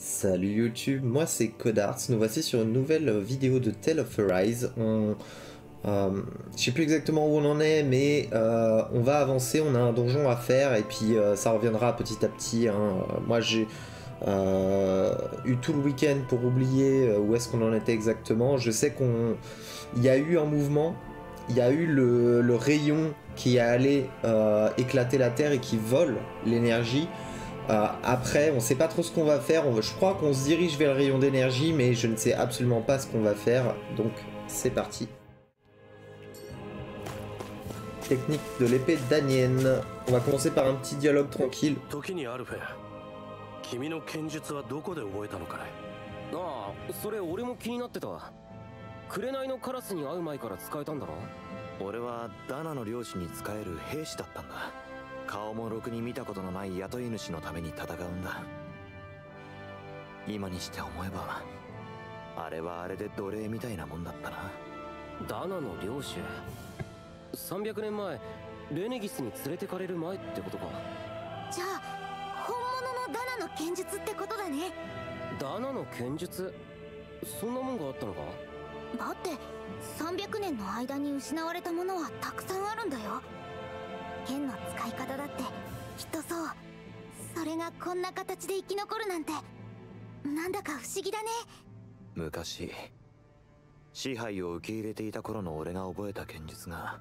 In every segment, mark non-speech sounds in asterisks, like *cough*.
Salut YouTube, moi c'est Codarts, nous voici sur une nouvelle vidéo de Tale of Arise. On, euh, je sais plus exactement où on en est, mais euh, on va avancer, on a un donjon à faire et puis euh, ça reviendra petit à petit. hein. Moi j'ai eu tout le week-end pour oublier où est-ce qu'on en était exactement. Je sais qu'on, y a eu un mouvement, il y a eu le, rayon qui est allé éclater la terre et qui vole l'énergie. Euh, après, on sait pas trop ce qu'on va faire. On va- je crois qu'on se dirige vers le rayon d'énergie, mais je ne sais absolument pas ce qu'on va faire. Donc, c'est parti. Technique de l'épée d'Anienne. On va commencer par un petit dialogue tranquille. 時にアルフェ君の剣術はどこで覚えたのかねああそれ俺も気になってた紅のカラスに会う前から使えたんだろ俺はダナの漁師に使える兵士だったんだ 顔もろくに見たことのない雇い主のために戦うんだ。今にして思えばあれはあれで奴隷みたいなもんだったな。ダナの領主。300年前レネギスに連れてかれる前ってことか。じゃあ本物のダナの剣術ってことだね。ダナの剣術？そんなもんがあったのか？だって300年の間に失われたものはたくさんあるんだよ剣の使い方だって。きっとそうそれがこんな形で生き残るなんて。なんだか不思議だね。昔支配を受け入れていた頃の俺が覚えた剣術が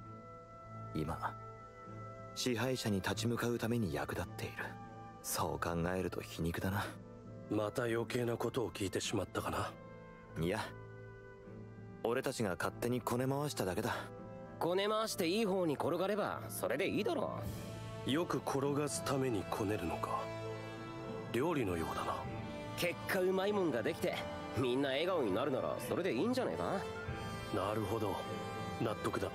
今支配者に立ち向かうために役立っている。そう考えると皮肉だな。また余計なことを聞いてしまったかな。いや俺たちが勝手にこね回しただけだこね回していい方に転がればそれでいいだろよく転がすためにこねるのか料理のようだな結果うまいもんができてみんな笑顔になるならそれでいいんじゃねえかなるほど納得だ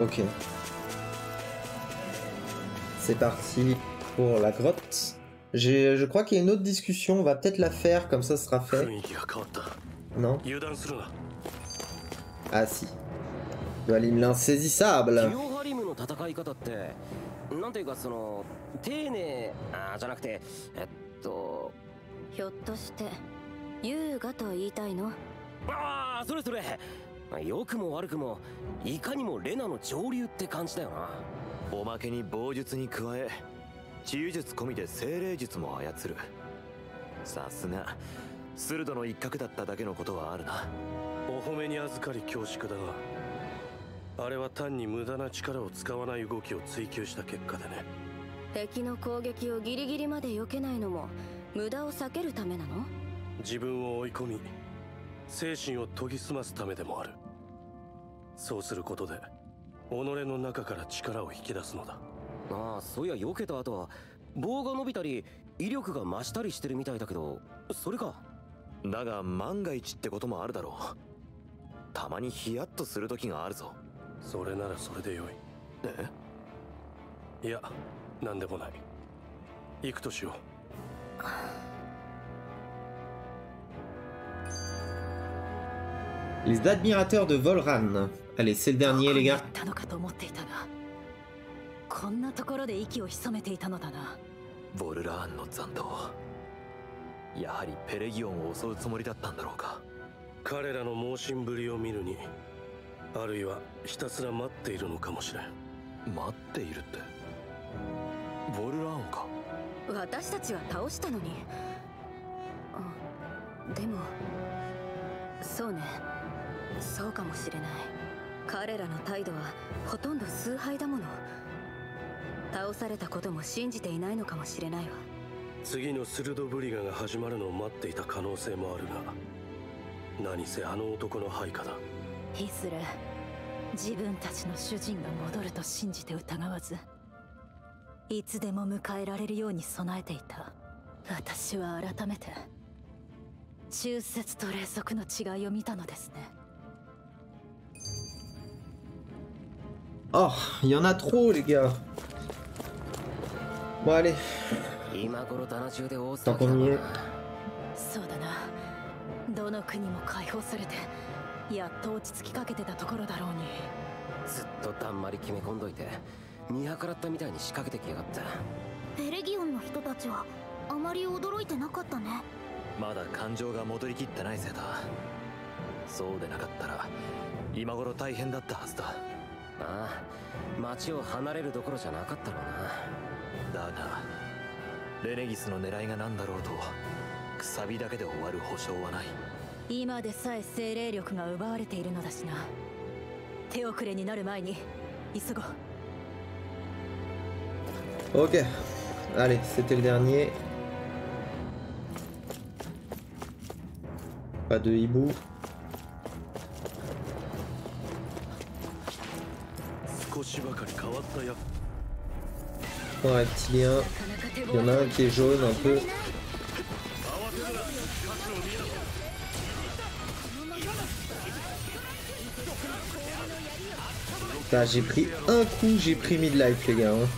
Ok. C'est parti pour la grotte. Je crois qu'il y a une autre discussion, on va peut-être la faire, comme ça sera fait. Non Ah si. Halim ジ l'insaisissable. オハリムの戦い方ってなんていうかその丁寧あーじゃなくてえっとひょっとして優雅と言いたいの？ああそれそれ。良くも悪くもいかにもレナの上流って感じだよな。おまけに棒術に加え治癒術込みで精霊術も操る。さすが鋭の一角だっただけのことはあるな。お褒めに預かり恐縮だがあれは単に無駄な力を使わない動きを追求した結果でね。敵の攻撃をギリギリまで避けないのも無駄を避けるためなの？自分を追い込み精神を研ぎ澄ますためでもある。そうすることで己の中から力を引き出すのだ。ああそういや避けた後は棒が伸びたり威力が増したりしてるみたいだけどそれかだが万が一ってこともあるだろう。たまにヒヤッとする時があるぞ。それならそれでよえ？いいや何でもない。行くとしよ Les admirateurs de Volran. Allez, c'est le dernier, les gars. こんなところで息を潜めていたのだな。ボルラーンの残党やはりペレギオンを襲うつもりだったんだろうか。う彼らの猛進ぶりを見るにあるいはひたすら待っているのかもしれん。待っているって？ボルラーンか？私たちは倒したのに、うん、でもそうね。そうかもしれない。彼らの態度はほとんど崇拝だもの。倒されたことも信じていないのかもしれないわ次のスルドブリガが始まるのを待っていた可能性もあるが何せあの男の配下だいずれ自分たちの主人が戻ると信じて疑わずいつでも迎えられるように備えていた私は改めて忠節と霊俗の違いを見たのですね Oh, il y en a trop, les gars. Bon, allez. 今頃棚中で大ど騒ぎだこにな。そうだな。どの国も解放されてやっと落ち着きかけてたところだろうに。ずっとだんまり決め込んどいて見計らったみたいに仕掛けてきやがった。フェレギオンの人たちはあまり驚いてなかったね。まだ感情が戻りきってないせいだそうでなかったら今頃大変だったはずだああ町を離れるどころじゃなかったろうな。だがレネギスの狙いが何だろうとくさびだけで終わる保証はない今でさえ精霊力が奪われているのだしな手遅れになる前に急ごう Ok. Allez, c'était le dernier. Pas de hibou. points reptiliens. Il y en a un qui est jaune un peu. Bah, j'ai pris un coup, j'ai pris mid-life les gars. Hein.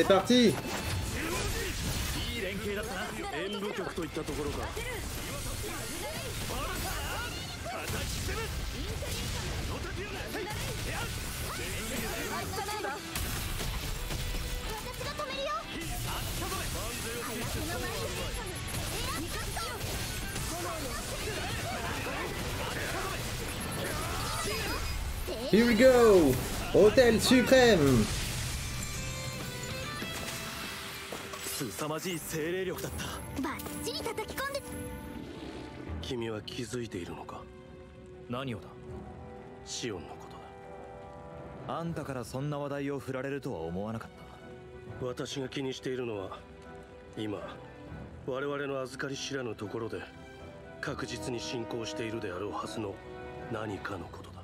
ット Here we go. Hôtel suprême まじい精霊力だった。バッチリ叩き込んで。君は気づいているのか？何をだ？シオンのことだ。あんたからそんな話題を振られるとは思わなかった。私が気にしているのは今我々の預かり知らぬところで確実に進行しているであろうはずの何かのことだ。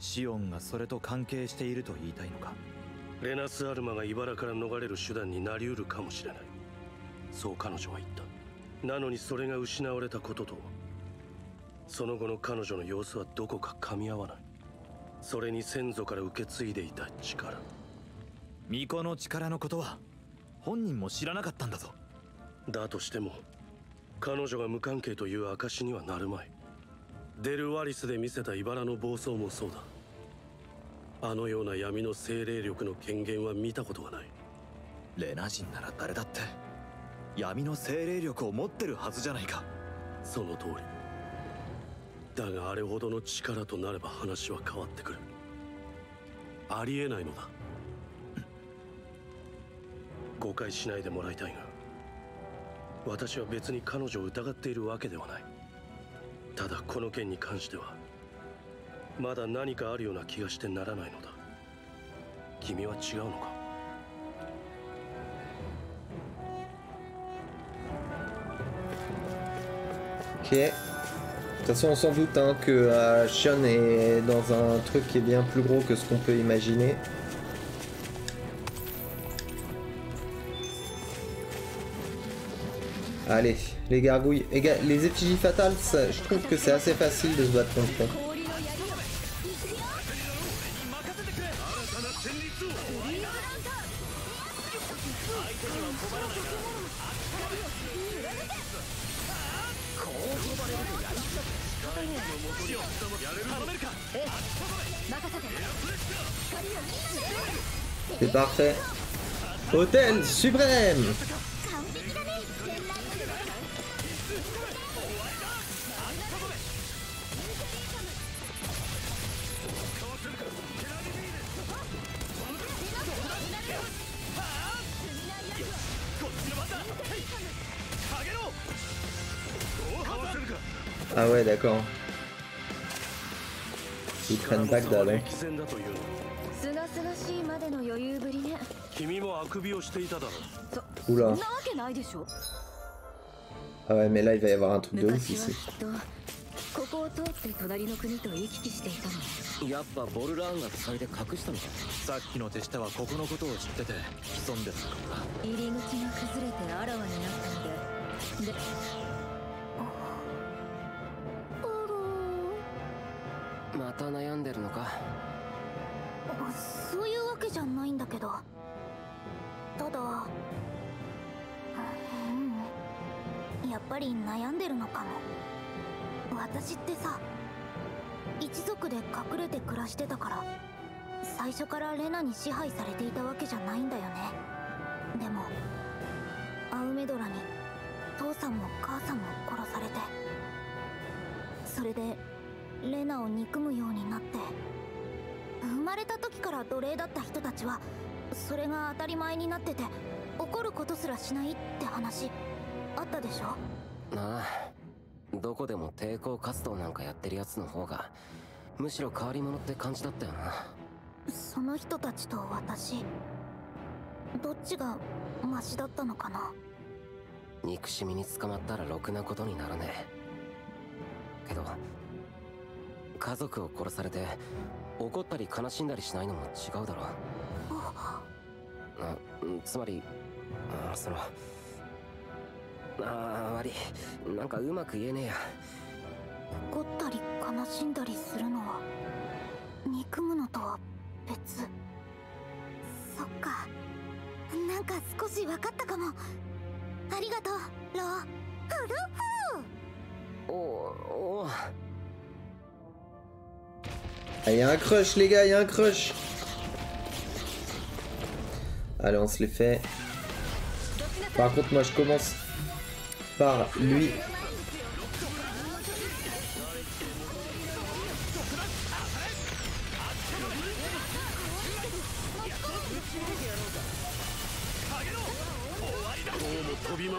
シオンがそれと関係していると言いたいのか？レナス・アルマが茨から逃れる手段になりうるかもしれないそう彼女は言った。なのにそれが失われたことと。その後の彼女の様子はどこか噛み合わない。それに先祖から受け継いでいた力。巫女の力のことは本人も知らなかったんだぞ。だとしても彼女が無関係という証にはなるまい。デルワリスで見せた茨の暴走もそうだ。あのような闇の精霊力の権限は見たことがない。レナ人なら誰だって闇の精霊力を持ってるはずじゃないか。その通り。だがあれほどの力となれば話は変わってくる。ありえないのだ。誤解しないでもらいたいが私は別に彼女を疑っているわけではない。ただこの件に関してはまだ何かあるような気がしてならないのだ。君は違うのか？Ok. De toute façon, on s'en doute hein, que euh, Shion est dans un truc qui est bien plus gros que ce qu'on peut imaginer. Allez, les gargouilles. Les effigies fatales, je trouve que c'est assez facile de se battre contre. C'est parfait. Hôtel suprême 完璧だね戦乱の Ah ouais, d'accord. うのすがすがしいまでの余裕ぶりね。君もあくびをしていただろう。そんなわけないでしょ。Ah ouais, mais là, il va y avoir un truc de ouf ici. ここを通って隣の国と行き来していたのやっぱボルラーンが鎖で隠したのか。さっきの手下はここのことを知ってて潜んでたのか。入り口が崩れてあらわになったので。でまた悩んでるのか？そういうわけじゃないんだけど。ただうんやっぱり悩んでるのかも。私ってさ一族で隠れて暮らしてたから最初からレナに支配されていたわけじゃないんだよね。でもアウメドラに父さんも母さんも殺されてそれでレナを憎むようになって。生まれた時から奴隷だった人たちはそれが当たり前になってて怒ることすらしないって話あったでしょ？ああどこでも抵抗活動なんかやってるやつの方がむしろ変わり者って感じだったよな。その人たちと私どっちがマシだったのかな？憎しみに捕まったらろくなことにならねえ。けど家族を殺されて怒ったり悲しんだりしないのも違うだろう。あつまりあそのあー悪い。なんかうまく言えねえや。怒ったり悲しんだりするのは憎むのとは別。そっか。なんか少し分かったかも。ありがとうローフルフおお Ah, y a un crush, les gars, y a un crush. Allez, on se les fait. Par contre, moi, je commence par lui. り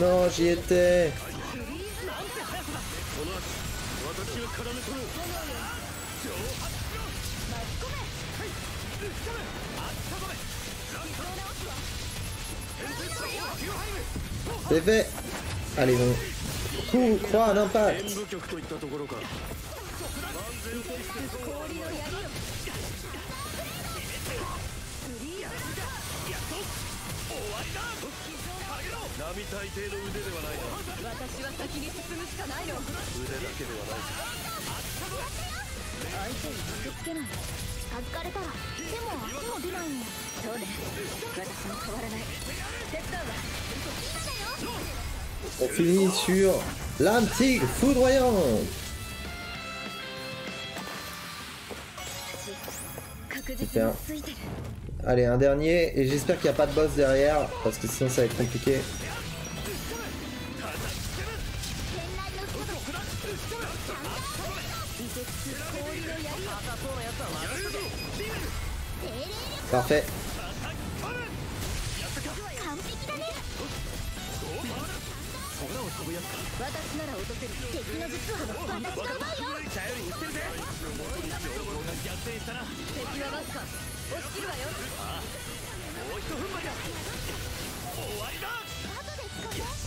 のを教えて。フリーズなんの後私の蒸発しろいっさ止めランカ、わりだ。並大抵の腕ではないな。私は先に進むしかないの腕だけではない。相手に傷つけない預かれたら手も足も出ないのそうね私も変わらない手伝うわ今だよ On finit sur l'âme tigre foudroyante 確実についてる Allez, un dernier, et j'espère qu'il n'y a pas de boss derrière, parce que sinon ça va être compliqué. 'Parfait 完璧だね私なら落とせる敵の術は私が前よ敵はわずか押し切るわよ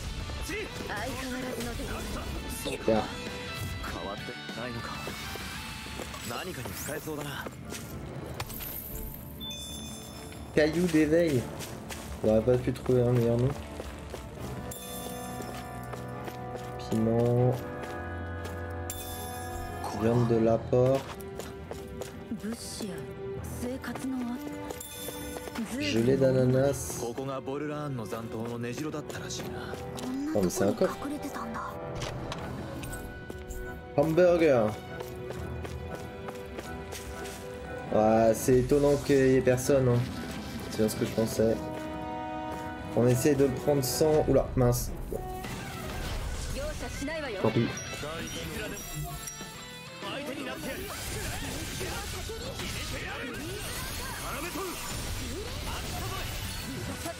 相変わらずの手です Bien. 変わってないのか何かに使えそうだな Caillou d'éveil. On aurait pas pu trouver un meilleur nom. Piment. Viande de l'apport. 物資や生活のあ Gelée d'ananas. ここがボルラーンの残党の根城だったらしいなこんなとこに隠れてたんだ Hamburger. Ouais, c'est étonnant qu'il y ait personne. hein. C'est bien ce que je pensais. On essaie de le prendre sans... Oula, mince. 容赦しないわよ Tant pis.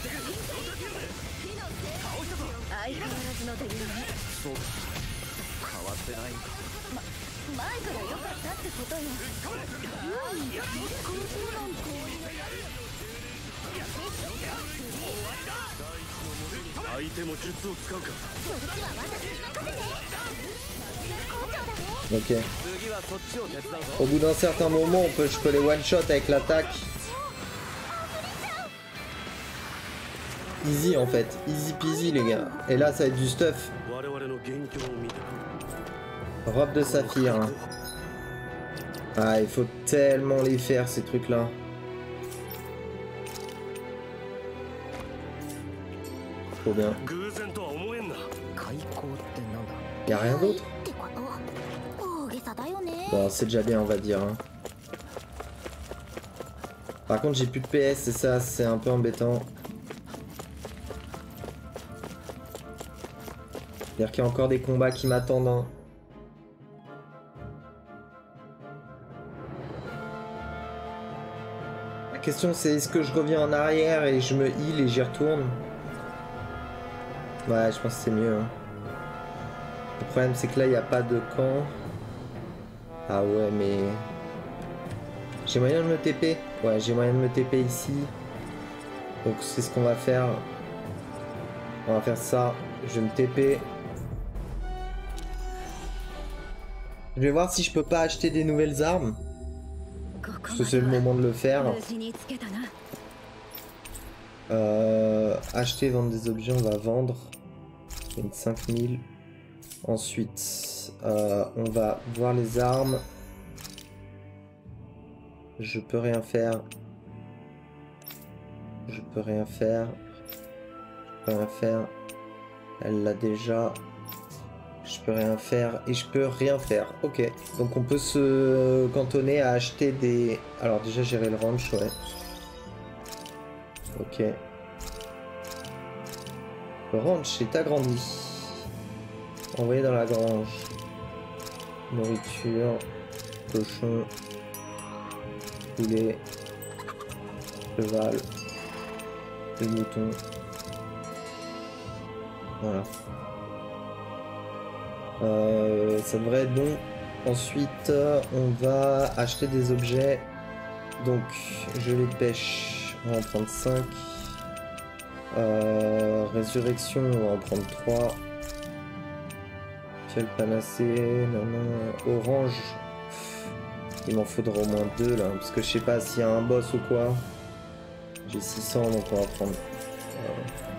相変わらずのというねそうか変わってないんか前から良かったってことようんこうなんて相手も術を使うかそっちは私に任せて好調だね Ok. Au bout d'un certain moment, on peut, je peux les one-shot avec l'attaque. Easy en fait. Easy peasy les gars. Et là ça va être du stuff. Robe de saphir. Hein. Ah il faut tellement les faire ces trucs là. Trop bien. Y a rien d'autre? Bon c'est déjà bien on va dire. Hein. Par contre j'ai plus de PS et ça c'est un peu embêtant. C'est-à-dire qu'il y a encore des combats qui m'attendent. hein. La question, c'est est-ce que je reviens en arrière et je me heal et j'y retourne? Ouais, je pense que c'est mieux. hein. Le problème, c'est que là, il n'y a pas de camp. Ah ouais, mais... J'ai moyen de me TP Ouais, j'ai moyen de me TP ici. Donc c'est ce qu'on va faire. On va faire ça. Je vais me TP. Je vais voir si je peux pas acheter des nouvelles armes. Parce que c'est le moment de le faire. Euh, acheter, vendre des objets, on va vendre. 25 000. Ensuite, euh, on va voir les armes. Je peux rien faire. Je peux rien faire. Je peux rien faire. Elle l'a déjà. Je peux rien faire et je peux rien faire. Ok. Donc on peut se cantonner à acheter des... Alors déjà gérer le ranch, ouais. Ok. Le ranch est agrandi. Envoyé dans la grange. Nourriture. Cochon. Poulet. Cheval. Le mouton. Voilà. Euh, ça devrait être bon. Ensuite, on va acheter des objets. Donc, je les pêche. On va en prendre 5. Euh, résurrection, on va en prendre 3. Fiel panacée, non. Orange. Il m'en faudra au moins 2 là. Parce que je sais pas s'il y a un boss ou quoi. J'ai 600 donc on va prendre. euh,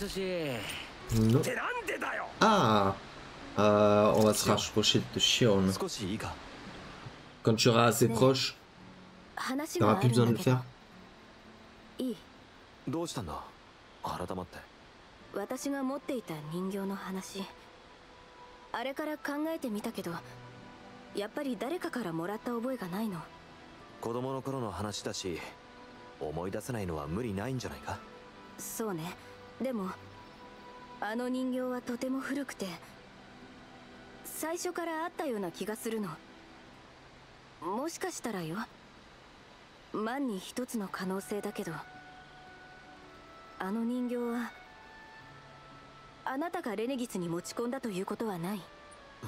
おーよしよし Non. ってなんでだよ！Ah Euh, On va se rapprocher de Shion. 少し。いいか？Quand tu seras assez proche, 話 t'auras があ plus る besoin ん de だ le faire. いい？どうしたんだ？改まって。私が持っていた人形の話。あれから考えてみたけどやっぱり誰かからもらった覚えがないの。子供の頃の話だし思い出せないのは無理ないんじゃないか？そうねでもあの人形はとても古くて最初からあったような気がするの。もしかしたらよ万に一つの可能性だけどあの人形はあなたがレネギスに持ち込んだということはない。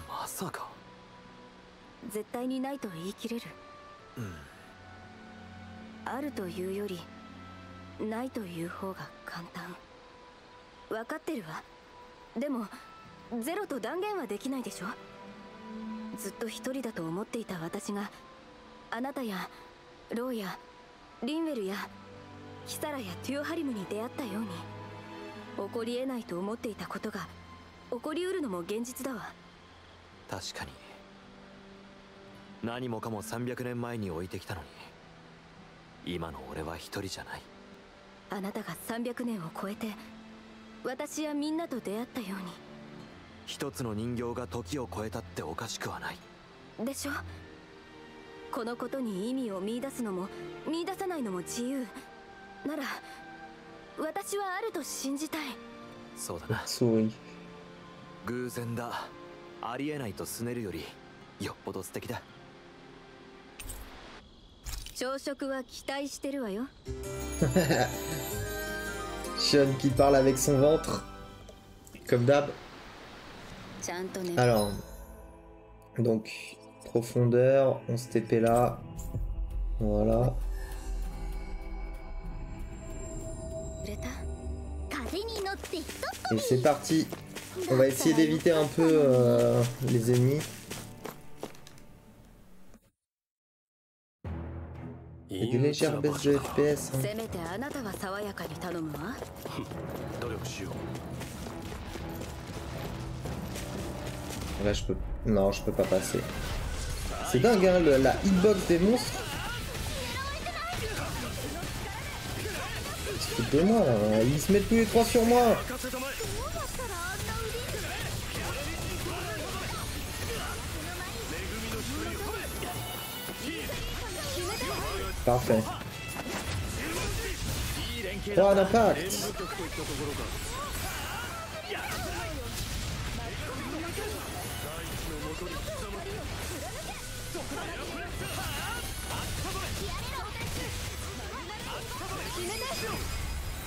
まさか。絶対にないと言い切れる。うん。あるというよりないという方が簡単分かってるわ。でもゼロと断言はできないでしょ。ずっと一人だと思っていた私があなたやローやリンウェルやキサラやテュオハリムに出会ったように起こり得ないと思っていたことが起こりうるのも現実だわ。確かに。何もかも300年前に置いてきたのに今の俺は一人じゃない。あなたが300年を超えて私やみんなと出会ったように。一つの人形が時を超えたっておかしくはない。でしょ？このことに意味を見出すのも見出さないのも自由。なら私はあると信じたい。そうだな.偶然だ。ありえないとすねるよりよっぽど素敵だ。朝食は期待してるわよ *laughs* Sean qui parle avec son ventre. Comme d'hab. Alors. Donc, profondeur, on se TP là. Voilà. Et c'est parti. On va essayer d'éviter un peu euh, les ennemis. Et des légères baisses de FPS. hein. せめてあなたは爽やかに頼むわ努力しよう Là, je peux. Non, je peux pas passer. C'est dingue, hein, le- la hitbox des monstres. Se foutent de moi, là. Ils se mettent tous les trois sur moi. Parfait. Point d'impact.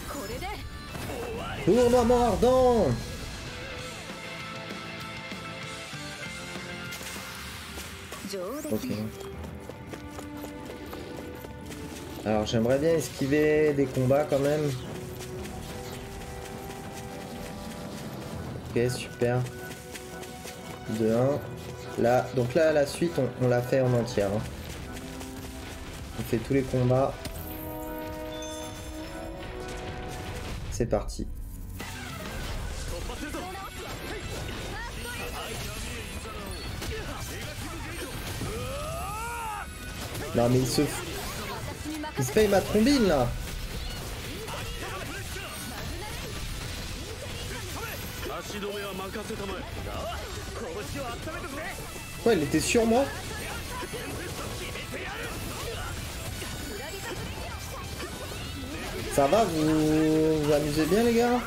これで Tournoiement ardent 上出 Ok. Alors j'aimerais bien esquiver des combats quand même. Ok, super. De 1. Là, donc là, la suite, on, l'a fait en entière. hein. On fait tous les combats. C'est parti. Non mais il se... f- il se paye ma trombine là. Quoi, il était sur moi? Ça va, vous vous amusez bien les gars?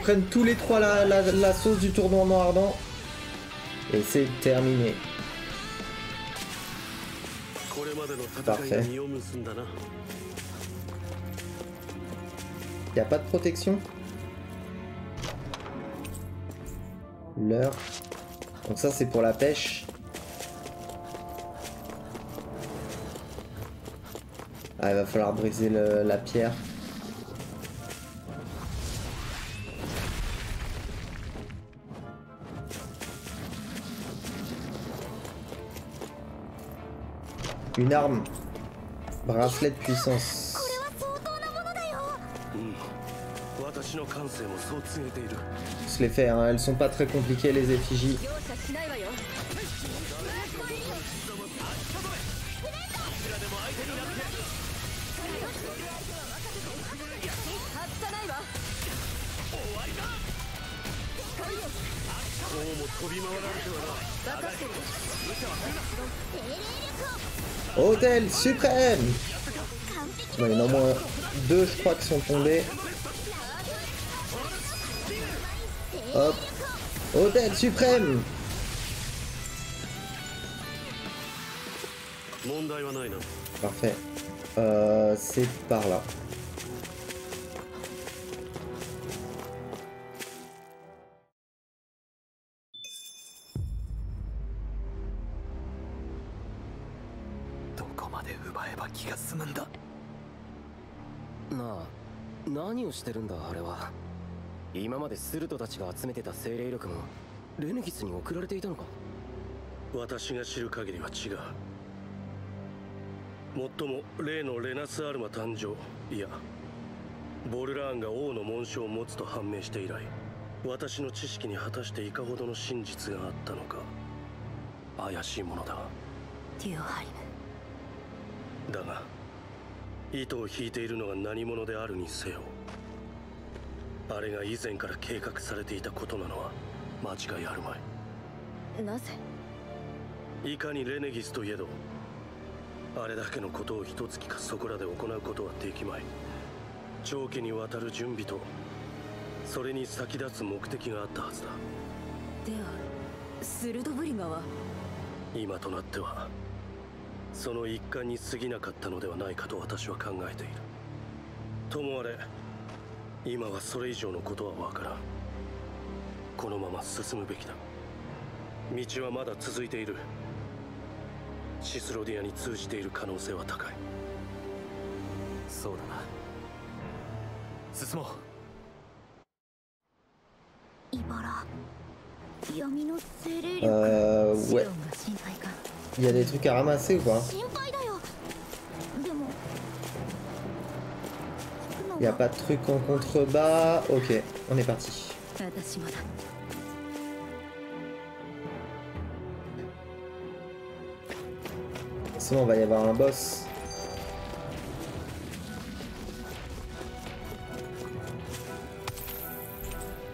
prennent tous les trois la, la, sauce du tournoi ardent. Et c'est terminé. Parfait. Y a pas de protection? L'heure. Donc ça c'est pour la pêche. Ah il va falloir briser le, la pierre. 告げている Je les fais, hein. elles sont pas très compliquées les effigies. Hôtel suprême Il y en a au moins deux, je crois, qui sont tombés. Hôtel suprême Parfait. Euh, c'est par là. をしてるんだあれは。今までスルトたちが集めてた精霊力もレネギスに送られていたのか。私が知る限りは違う。もっとも例のレナスアルマ誕生。いやボルラーンが王の紋章を持つと判明して以来私の知識に果たしていかほどの真実があったのか怪しいものだ。ティオハリム。だが糸を引いているのが何者であるにせよあれが以前から計画されていたことなのは間違いあるまなぜ？いいかにレネギスといえどあれだけのことを一月かそこらで行うことはできまい。長期にわたる準備とそれに先立つ目的があったはずだ。ではスルドブリガは？今となってはその一環に過ぎなかったのではないかと私は考えている。ともあれ今はそれ以上のことはわからん。このまま進むべきだ。道はまだ続いている。シスロディアに通じている可能性は高い。そうだな。進もう。茨闇の精霊力 Euh, シ ouais. Il y a des trucs à ramasser ou pas Il n'y a pas de truc en contrebas. Ok, on est parti. Sinon, on va y avoir un boss.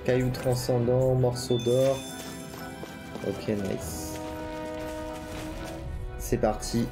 Caillou transcendant, morceau d'or. Ok, nice. C'est parti.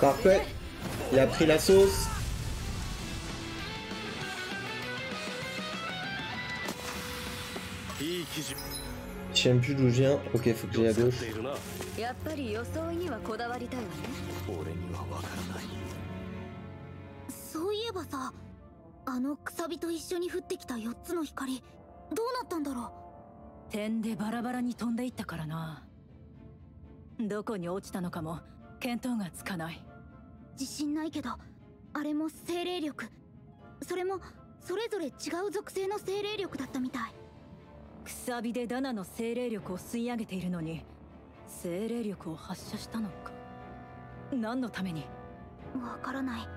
Parfait. Il a pris la sauce. Je sais même plus d'où je viens. Ok, faut que j'aille à gauche. ているなやっぱり装いにはこだわりたいわね俺にはわからないそういえばさあのくさびと一緒に降ってきた4つの光どうなったんだろ点でバラバラに飛んでいったからなどこに落ちたのかも見当がつかないう自信ないけどあれも精霊力。それもそれぞれ違う属性の精霊力だったみたい。くさびでダナの精霊力を吸い上げているのに精霊力を発射したのか。何のために？わからない。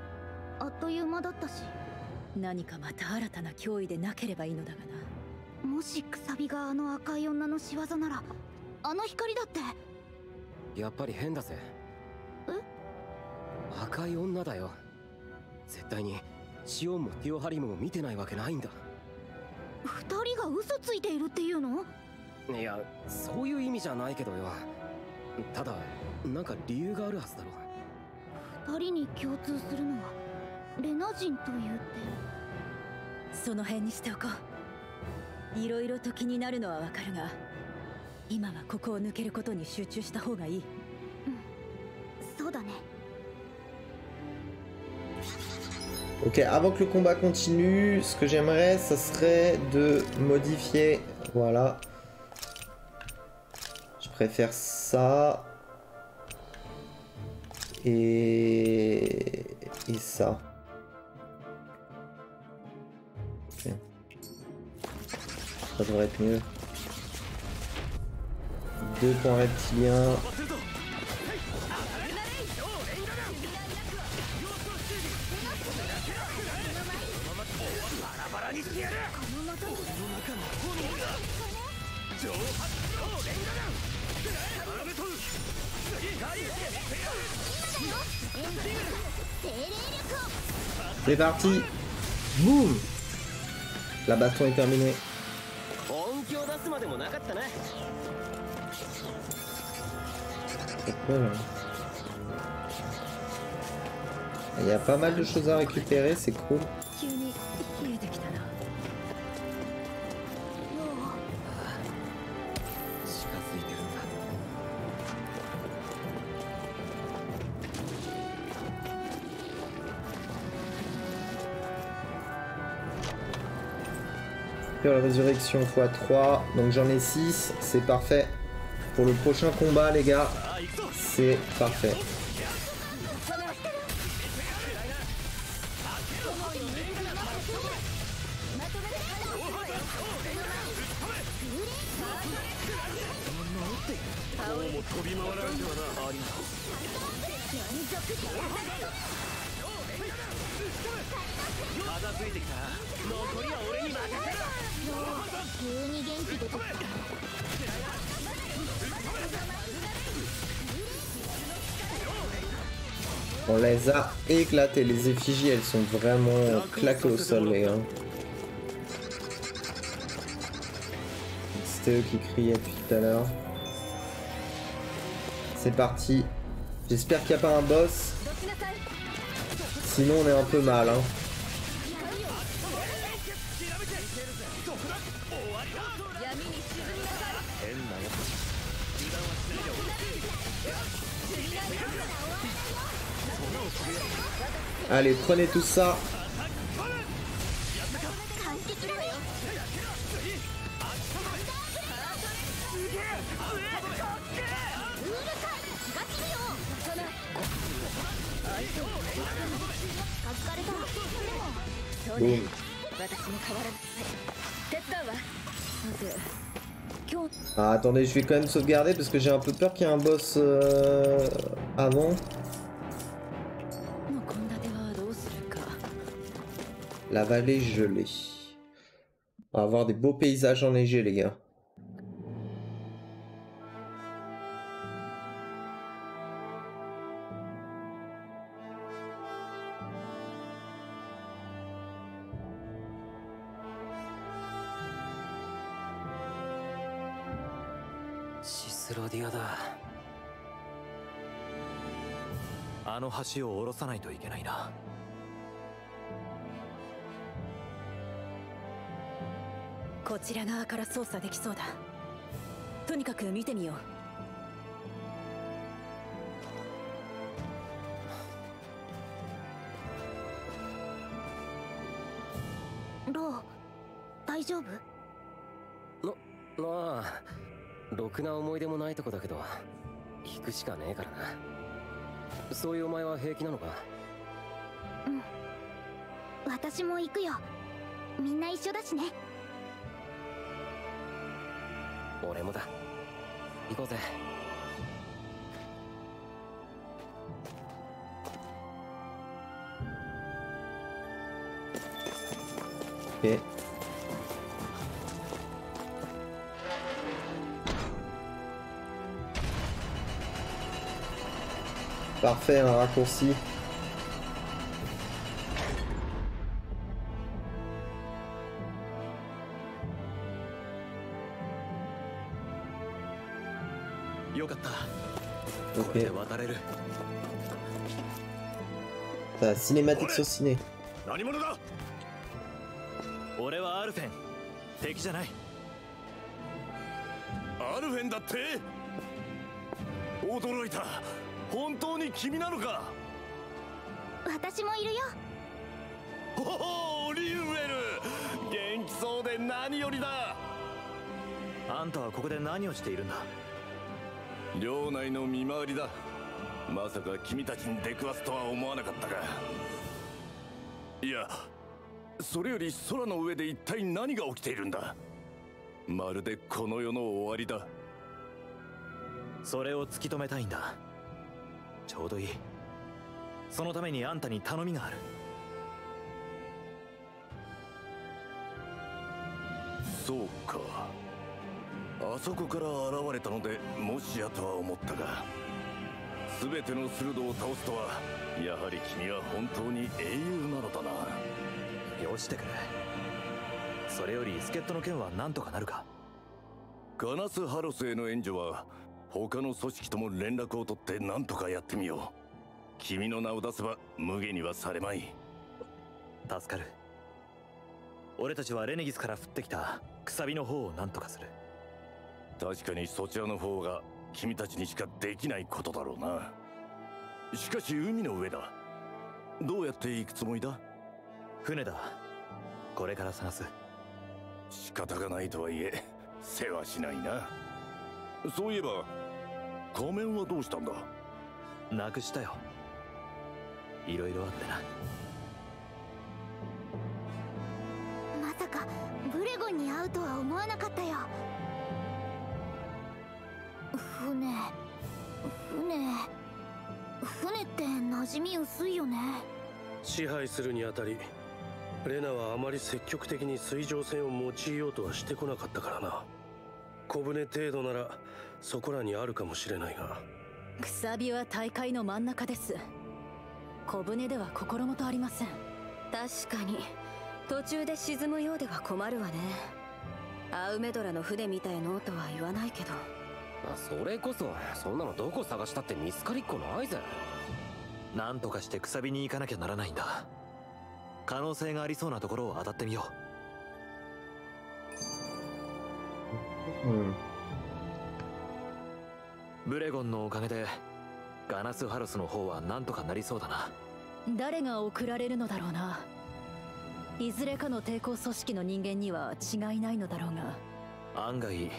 あっという間だったし。何かまた新たな脅威でなければいいのだがな。もしくさびがあの赤い女の仕業ならあの光だって。やっぱり変だぜ赤い女だよ。絶対にシオンもティオハリムも見てないわけないんだ。二人が嘘ついているっていうの？いやそういう意味じゃないけどよ。ただなんか理由があるはずだろ。二人に共通するのはレナ人というって。その辺にしておこう。いろいろと気になるのはわかるが今はここを抜けることに集中した方がいい Ok, avant que le combat continue, ce que j'aimerais, ça serait de modifier. Voilà. Je préfère ça. Et. Et ça. Ça devrait être mieux. Deux points reptiliens. C'est parti Boum La baston est terminée. 音響出すまでもなかったな C'est cool. hein. Il y a pas mal de choses à récupérer, c'est cool. La résurrection x3. Donc j'en ai 6, c'est parfait. Pour le prochain combat, les gars, c'est parfait. Éclatés, les effigies elles sont vraiment claquées au sol les gars. C'était eux qui criaient depuis tout à l'heure. C'est parti. J'espère qu'il n'y a pas un boss. Sinon on est un peu mal hein. Allez, prenez tout ça. Ah, attendez, je vais quand même sauvegarder parce que j'ai un peu peur qu'il y ait un boss euh, avant. La vallée gelée. On va avoir des beaux paysages enneigés, les gars. こちら側から操作できそうだ。とにかく見てみよう。ロー大丈夫？まあろくな思い出もないとこだけど行くしかねえからな。そういうお前は平気なのか？私も行くよ。みんな一緒だしね俺もだ行こうぜえ Parfait, un raccourci. Ça, cinématique sur ciné. 何者だ？俺はアルフェン。敵じゃない。アルフェンだって？驚いた。本当に君なのか？私もいるよ。おおリュウエル。元気そうで何よりだ。あんたはここで何をしているんだ？領内の見回りだまさか君たちに出くわすとは思わなかったがいやそれより空の上で一体何が起きているんだ？まるでこの世の終わりだ。それを突き止めたいんだ。ちょうどいい。そのためにあんたに頼みがある。そうか。あそこから現れたのでもしやとは思ったが全てのスルドを倒すとはやはり君は本当に英雄なのだな。よしてくれ。それより助っ人の件は何とかなるか。ガナス・ハロスへの援助は他の組織とも連絡を取って何とかやってみよう。君の名を出せば無下にはされまい。助かる。俺たちはレネギスから降ってきた。くさびの方を何とかする。確かにそちらの方が君たちにしかできないことだろうな。しかし海の上だ。どうやって行くつもりだ？船だ。これから探す。仕方がないとはいえ世話しないな。そういえば仮面はどうしたんだ？なくしたよ。いろいろあってな。まさかブレゴンに会うとは思わなかったよ船。船。船って馴染み薄いよね。支配するにあたりレナはあまり積極的に水上船を用いようとはしてこなかったからな。小舟程度ならそこらにあるかもしれないが。くさびは大会の真ん中です。小舟では心もとありません。確かに。途中で沈むようでは困るわね。アウメドラの船みたいのとは言わないけど。あそれこそそんなのどこ探したって見つかりっこないぜ。なんとかしてくさびに行かなきゃならないんだ。可能性がありそうなところを当たってみよう。ん。うブレゴンのおかげでガナスハロスの方はなんとかなりそうだな。誰が送られるのだろうな。いずれかの抵抗組織の人間には違いないのだろうが。案外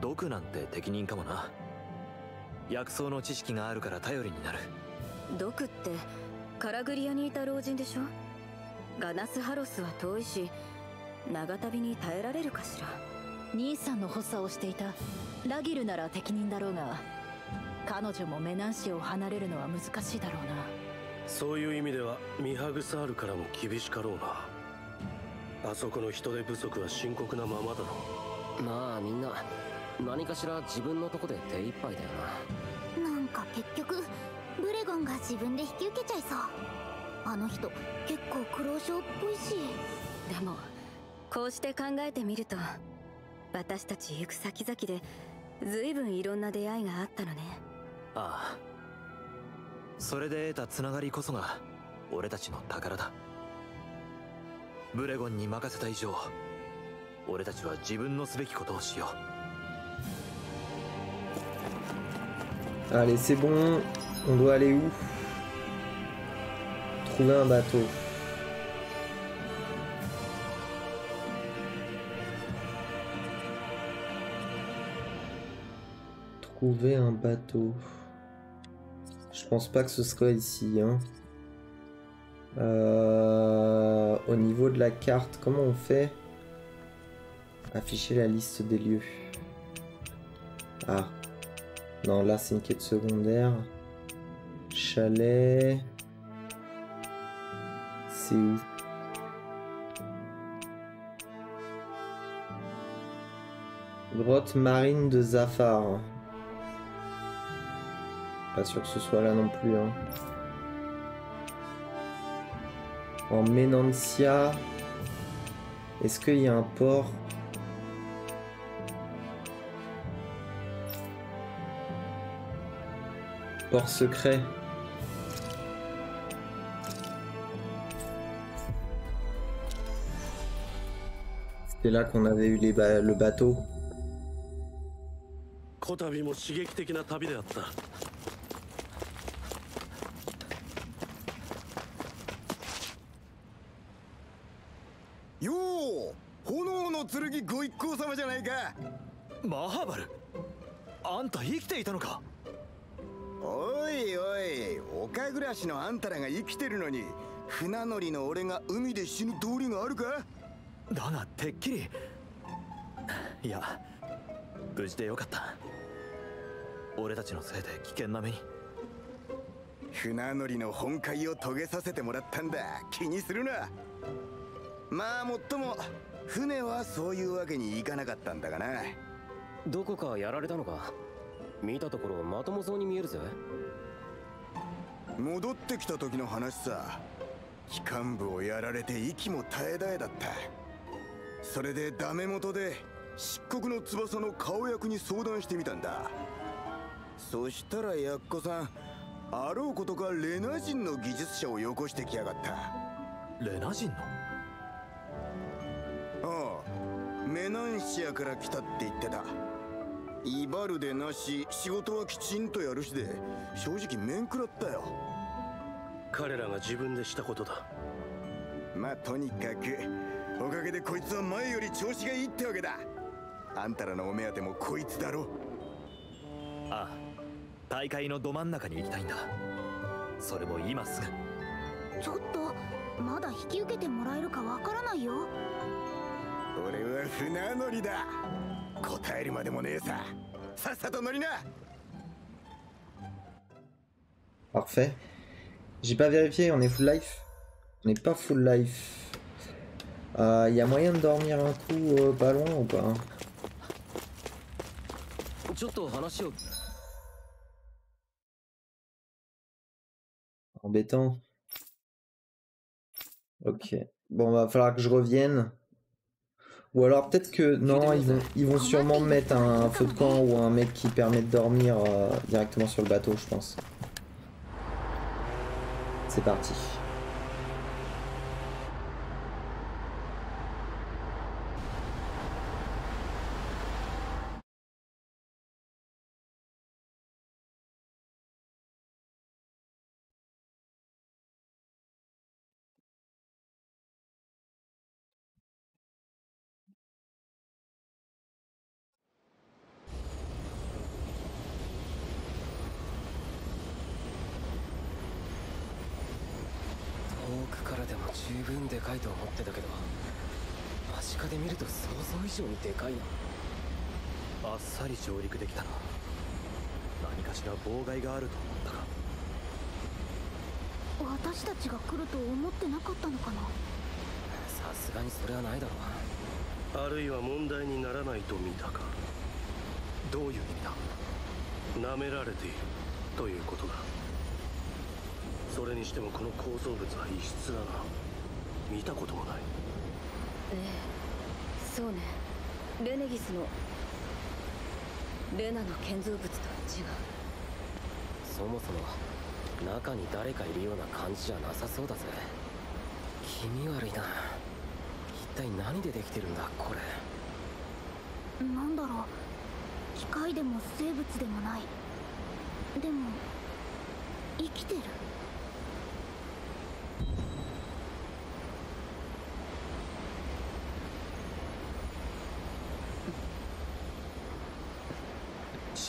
毒なんて適任かもな。薬草の知識があるから頼りになる。毒ってカラグリアにいた老人でしょ？ガナスハロスは遠いし長旅に耐えられるかしら？兄さんの補佐をしていた。ラギルなら適任だろうが彼女もメナンシを離れるのは難しいだろうな。そういう意味ではミハグサールからも厳しかろうな。あそこの人手不足は深刻なままだろまあみんな何かしら自分のとこで手一杯だよな。んか結局ブレゴンが自分で引き受けちゃいそう。あの人結構苦労症っぽいし。でもこうして考えてみると私たち行く先々で随分いろんな出会いがあったのね。ああ。それで得たつながりこそが俺たちの宝だ。ブレゴンに任せた以上俺たちは自分のすべきことをしよう Allez, c'est bon. On doit aller où? Trouver un bateau. Trouver un bateau. Je pense pas que ce serait ici. Hein. Euh, au niveau de la carte, comment on fait? Afficher la liste des lieux. Ah. Non, là c'est une quête secondaire. Chalet. C'est où? Grotte marine de Zafar. Pas sûr que ce soit là non plus. Hein. En Menancia. Est-ce qu'il y a un port? Port secret. C'était là qu'on avait eu les ba- le bateau. こたびも刺激的な旅であったよう炎の剣ご一行様じゃないかマハバルあんた生きていたのかおいおい丘暮らしのあんたらが生きてるのに船乗りの俺が海で死ぬ道理があるか？だがてっきり。いや無事でよかった。俺たちのせいで危険な目に。船乗りの本会を遂げさせてもらったんだ。気にするな。まあもっとも船はそういうわけにいかなかったんだがな。どこかやられたのか？見たところまともそうに見えるぜ戻ってきた時の話さ。機関部をやられて息も絶え絶えだった。それでダメ元で漆黒の翼の顔役に相談してみたんだ。そしたらやっこさんあろうことかレナ人の技術者をよこしてきやがった。レナ人の？ああメナンシアから来たって言ってた。威張るでなし仕事はきちんとやるしで正直面食らったよ彼らが自分でしたことだ。まあとにかくおかげでこいつは前より調子がいいってわけだ。あんたらのお目当てもこいつだろああ大会のど真ん中に行きたいんだ。それも今すぐ。ちょっとまだ引き受けてもらえるかわからないよ。俺は船乗りだ。答えるまでもねえさ。さっさと乗りな。Parfait. J'ai pas vérifié, on est full life On n'est pas full life. Il euh, y a moyen de dormir un coup euh, pas loin ou pas Embêtant. Ok. Bon, va falloir que je revienne. Ou alors peut-être que... Non, ils vont, ils vont sûrement mettre un feu de camp ou un mec qui permet de dormir euh, directement sur le bateau, je pense. C'est parti. 上陸できたな。何かしら妨害があると思ったか。私たちが来ると思ってなかったのかな？さすがにそれはないだろう。あるいは問題にならないと見たか。どういう意味だ？舐められているということだ。それにしてもこの構造物は異質だな。見たこともない。ええそうね。レネギスのレナの建造物とは違う。そもそも中に誰かいるような感じじゃなさそうだぜ。気味悪いな。一体何でできてるんだこれ。なんだろう。機械でも生物でもない。でも生きてる。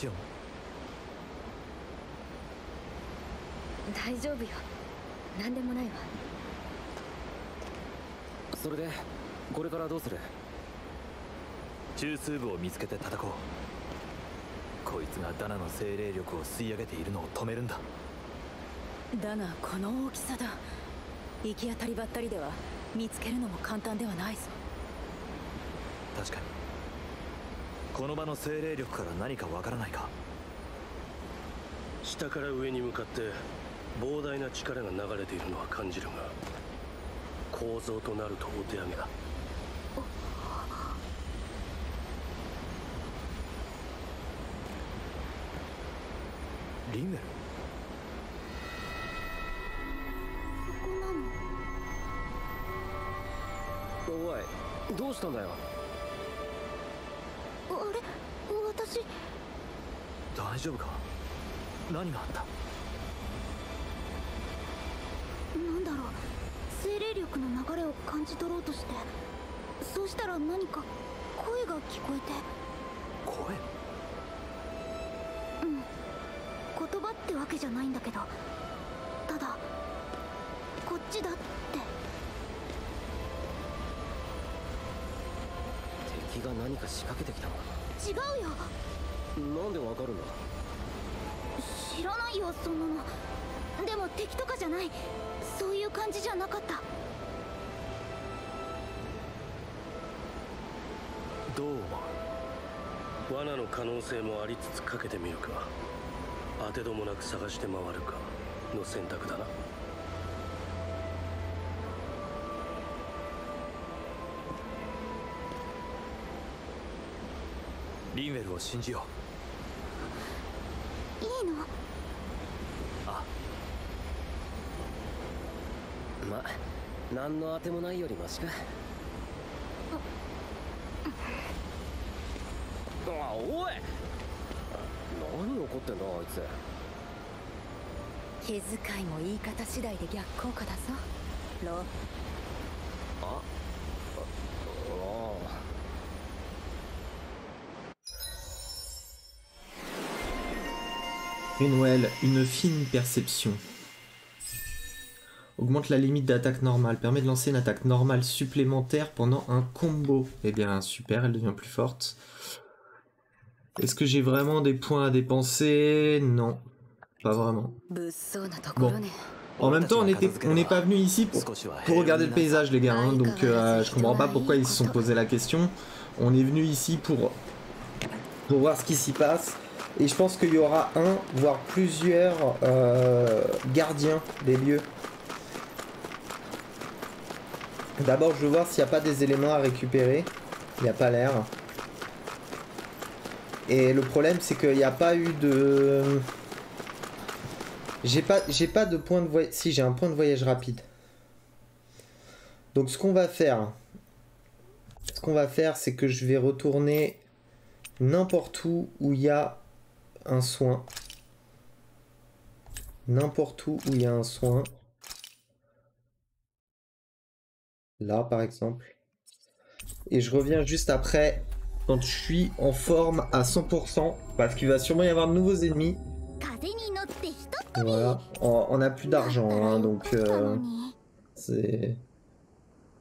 シオン大丈夫よ。何でもないわ。それでこれからどうする？中枢部を見つけて叩こう。こいつがダナの精霊力を吸い上げているのを止めるんだ。だがこの大きさだ。行き当たりばったりでは見つけるのも簡単ではないぞ。確かにこの場の精霊力から何かわからないか？下から上に向かって膨大な力が流れているのは感じるが構造となるとお手上げだ。リンメルおいどうしたんだよ？大丈夫か？何があった？なんだろう。精霊力の流れを感じ取ろうとして。そうしたら何か声が聞こえて。声？うん。言葉ってわけじゃないんだけど。ただこっちだって。敵が何か仕掛けてきたのかな？違うよなんでわかるんだ知らないよそんなの。でも敵とかじゃない。そういう感じじゃなかった。どう思う？罠の可能性もありつつかけてみるか。当てどもなく探して回るか。の選択だな。リンウェルを信じようま何のあてもないよりマシか。あおい！何怒ってんだあいつ。気遣いも言い方次第で逆効果だぞ。ロああああ。Noël, une fine perception. Augmente la limite d'attaque normale. Permet de lancer une attaque normale supplémentaire pendant un combo. Eh bien, super, elle devient plus forte. Est-ce que j'ai vraiment des points à dépenser? Non, pas vraiment. Bon. En même temps, on n'est pas venu ici pour, regarder le paysage, les gars. Hein, donc, euh, je comprends pas pourquoi ils se sont posé la question. On est venu ici pour, voir ce qui s'y passe. Et je pense qu'il y aura un, voire plusieurs euh, gardiens des lieux. D'abord, je veux voir s'il n'y a pas des éléments à récupérer. Il n'y a pas l'air. Et le problème, c'est qu'il n'y a pas eu de... J'ai pas, de point de voyage... Si, j'ai un point de voyage rapide. Donc, ce qu'on va faire... Ce qu'on va faire, c'est que je vais retourner n'importe où où il y a un soin. N'importe où où il y a un soin. Là, par exemple. Et je reviens juste après, quand je suis en forme à 100%, parce qu'il va sûrement y avoir de nouveaux ennemis. Voilà. On n'a plus d'argent, hein, donc... Euh, c'est...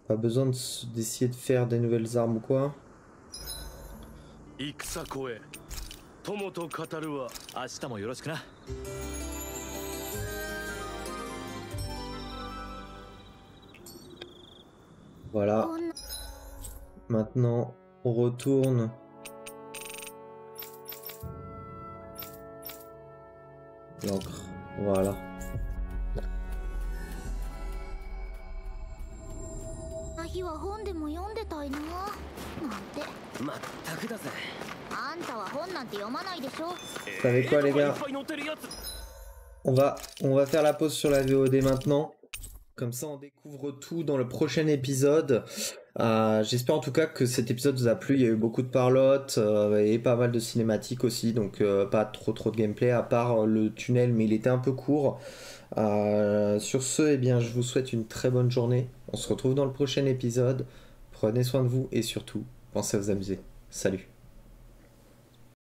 Pas besoin d'essayer de, faire des nouvelles armes ou quoi. Voilà. Maintenant, on retourne. L'encre. Voilà. Vous savez quoi les gars? On va on va faire la pause sur la VOD maintenant. Comme ça, on découvre tout dans le prochain épisode. Euh, j'espère en tout cas que cet épisode vous a plu. Il y a eu beaucoup de parlottes euh, et pas mal de cinématiques aussi, donc euh, pas trop trop de gameplay à part le tunnel, mais il était un peu court. sur ce, eh bien, je vous souhaite une très bonne journée. On se retrouve dans le prochain épisode. Prenez soin de vous et surtout, pensez à vous amuser. Salut